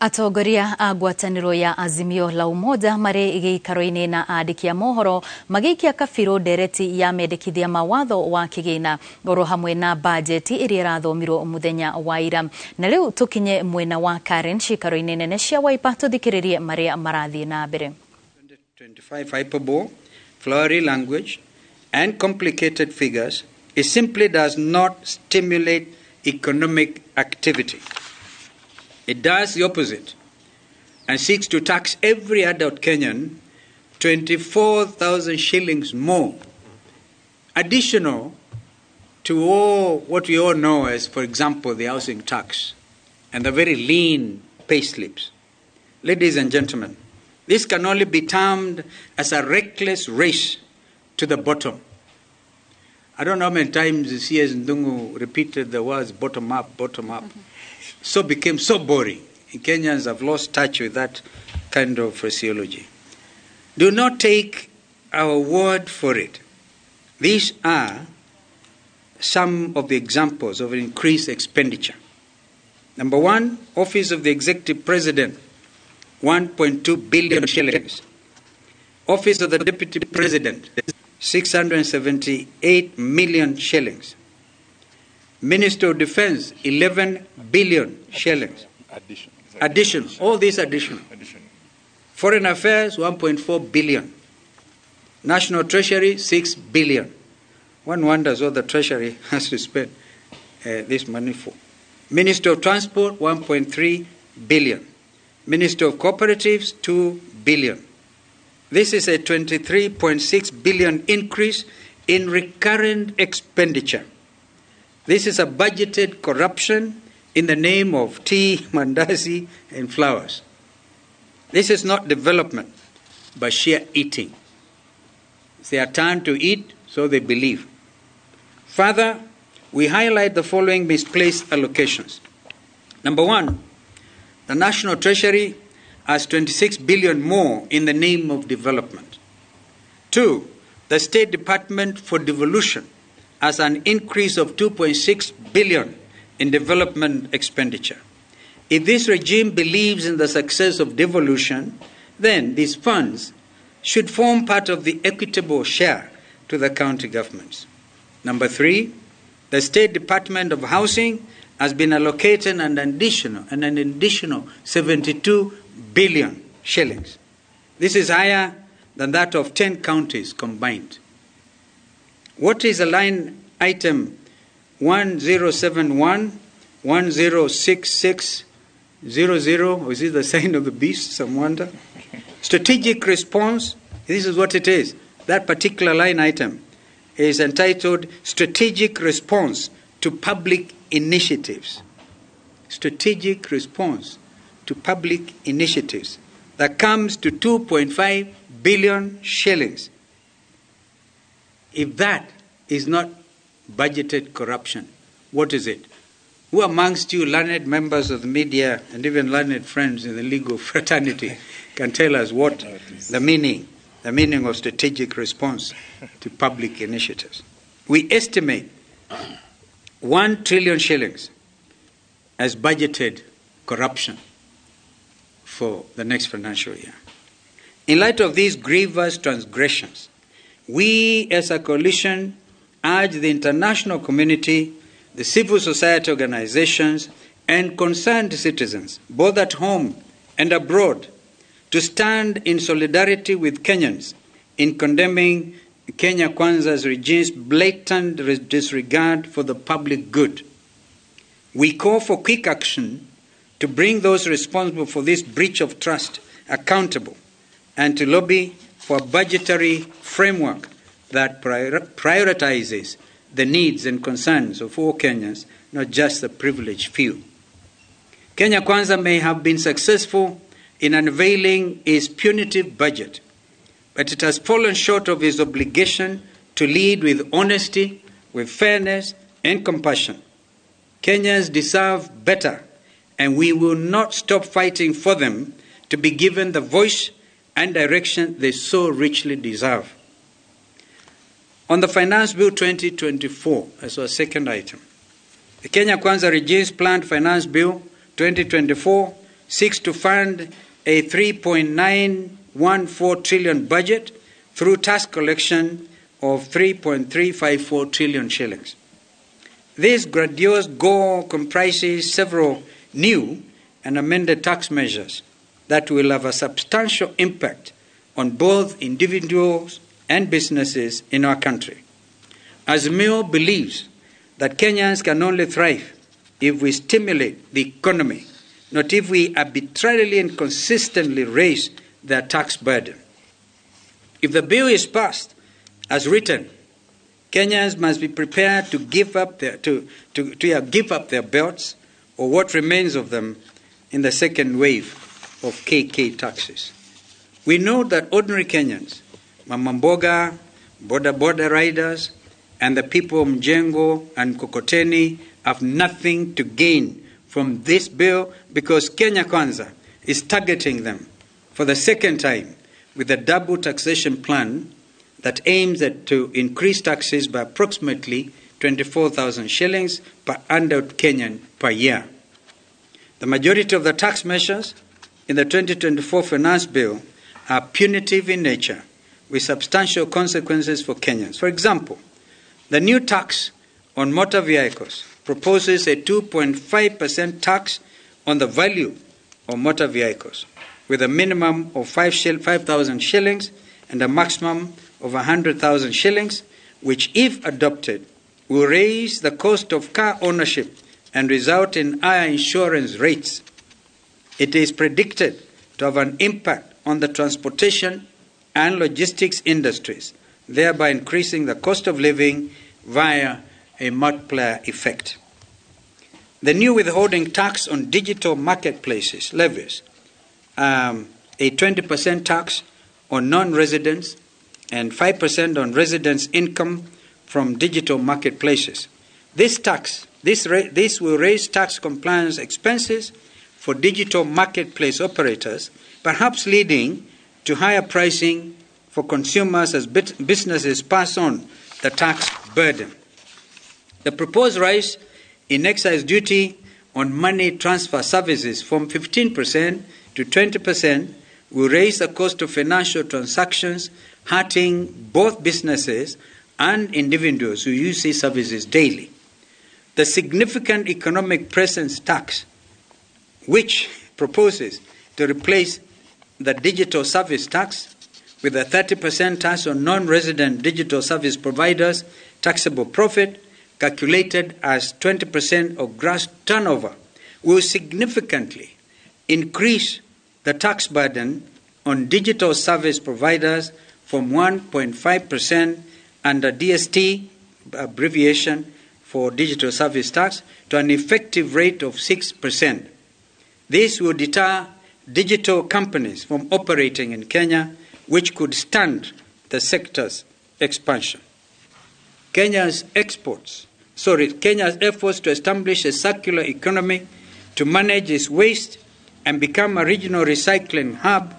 atongoria a ngwatanĩro ya azimio la umoja marĩ gĩikaro-inĩ na andĩki a mohoro magĩikia kabirũ ndereti ya mendekithia mawatho wa kĩgĩna oro hamwe na bajeti ĩrĩa ĩrathomirwo mũthenya wa ira na rĩu tũkinye mwena wa Karen ciikaro-inĩ nene cia waipa tũthikĩrĩrie marĩa marathiĩ na mbere 25 hyperbole, flowery language, and complicated figures, it simply does not stimulate economic activity. It does the opposite and seeks to tax every adult Kenyan 24,000 shillings more, additional to all what we all know as, for example, the housing tax and the very lean pay slips. Ladies and gentlemen, this can only be termed as a reckless race to the bottom. I don't know how many times C.S. Ndungu repeated the words bottom up, bottom up. Mm-hmm. So became so boring. Kenyans have lost touch with that kind of phraseology. Do not take our word for it. These are some of the examples of increased expenditure. Number one, Office of the Executive President, 1.2 billion shillings. Office of the Deputy President, 678 million shillings. Minister of Defense, 11 billion shillings. Addition. Addition, all these additional. Addition. Foreign Affairs, 1.4 billion. National Treasury, 6 billion. One wonders what the Treasury has to spend uh, this money for. Minister of Transport, 1.3 billion. Minister of Cooperatives, 2 billion. This is a 23.6 billion increase in recurrent expenditure. This is a budgeted corruption in the name of tea, mandazi, and flowers. This is not development, but sheer eating. It's their time to eat, so they believe. Further, we highlight the following misplaced allocations. Number one, the National Treasury has 26 billion more in the name of development. Two, the State Department for Devolution has an increase of 2.6 billion in development expenditure. If this regime believes in the success of devolution, then these funds should form part of the equitable share to the county governments. Number three, the State Department of Housing has been allocated an additional, an additional 72 billion shillings. This is higher than that of 10 counties combined. What is the line item 1071 1066 00? Or is it the sign of the beast? Some wonder. Strategic response. This is what it is. That particular line item is entitled Strategic Response to Public Initiatives. Strategic Response to Public Initiatives. That comes to 2.5 billion shillings. If that is not budgeted corruption, what is it? Who amongst you, learned members of the media and even learned friends in the legal fraternity, can tell us what the meaning, the meaning of strategic response to public initiatives? We estimate one trillion shillings as budgeted corruption for the next financial year. In light of these grievous transgressions, we as a coalition urge the international community, the civil society organizations, and concerned citizens, both at home and abroad, to stand in solidarity with Kenyans in condemning Kenya Kwanza's regime's blatant disregard for the public good. We call for quick action to bring those responsible for this breach of trust accountable and to lobby for budgetary framework that prior- prioritizes the needs and concerns of all Kenyans, not just the privileged few. Kenya Kwanza may have been successful in unveiling its punitive budget, but it has fallen short of its obligation to lead with honesty, with fairness, and compassion. Kenyans deserve better, and we will not stop fighting for them to be given the voice and direction they so richly deserve. On the Finance Bill 2024, as our second item, the Kenya Kwanza regime's planned Finance Bill 2024 seeks to fund a 3.914 trillion budget through tax collection of 3.354 trillion shillings. This grandiose goal comprises several new and amended tax measures that will have a substantial impact on both individuals and businesses in our country. Azimio believes that Kenyans can only thrive if we stimulate the economy, not if we arbitrarily and consistently raise their tax burden. If the bill is passed as written, Kenyans must be prepared to give up their, to, to, to give up their belts or what remains of them in the second wave of KK taxes. We know that ordinary Kenyans, Mamamboga, boda boda riders, and the people of Mjengo and Kokoteni have nothing to gain from this bill because Kenya Kwanza is targeting them for the second time with a double taxation plan that aims at to increase taxes by approximately 24,000 shillings per adult Kenyan per year. The majority of the tax measures in the 2024 finance bill are punitive in nature with substantial consequences for Kenyans. For example, the new tax on motor vehicles proposes a 2.5% tax on the value of motor vehicles with a minimum of 5,000 shillings and a maximum of 100,000 shillings, which, if adopted, will raise the cost of car ownership and result in higher insurance rates. It is predicted to have an impact on the transportation and logistics industries, thereby increasing the cost of living via a multiplier effect. The new withholding tax on digital marketplaces levies um, a 20% tax on non residents and 5% on residents' income from digital marketplaces. This tax, this, this will raise tax compliance expenses for digital marketplace operators, perhaps leading to higher pricing for consumers as businesses pass on the tax burden. The proposed rise in excise duty on money transfer services from 15% to 20% will raise the cost of financial transactions, hurting both businesses and individuals who use these services daily. The significant economic presence tax, which proposes to replace the digital service tax with a 30% tax on non resident digital service providers' taxable profit, calculated as 20% of gross turnover, will significantly increase the tax burden on digital service providers from 1.5% under DST, abbreviation for digital service tax, to an effective rate of 6%. This will deter digital companies from operating in Kenya, which could stunt the sector's expansion. Kenya's exports, sorry, Kenya's efforts to establish a circular economy to manage its waste and become a regional recycling hub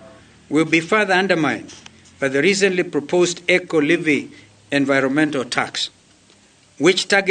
will be further undermined by the recently proposed eco levy environmental tax, which targets